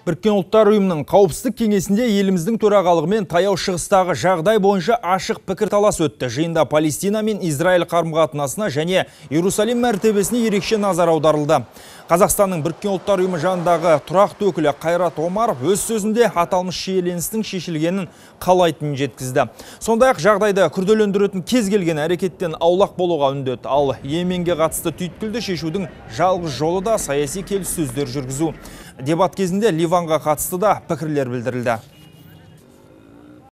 Біріккен ұлттар ұйымының қауіпсіздік кеңесінде еліміздің төрағалығымен таяу шығыстағы жағдай бойынша ашық пікірталас өтті. Жиында Палестина мен Израиль қарым-қатынасына және Иерусалим мәртебесіне ерекше назар аударылды. Қазақстанның Біріккен ұлттар ұйымы жанындағы тұрақты өкілі Қайрат Омаров өз сөзінде аталмыш шиеленістің шешілгенін қалайтынын жеткізді. Сондай-ақ жағдайды күрделендіретін кез келген әрекеттен аулақ болуға үндеді. Ал Йеменге қатысты түйткілді шешудің жалғыз жолы да саяси келіссөздер жүргізу. Дебат кезінде Ливанға қатысты да пікірлер білдірілді.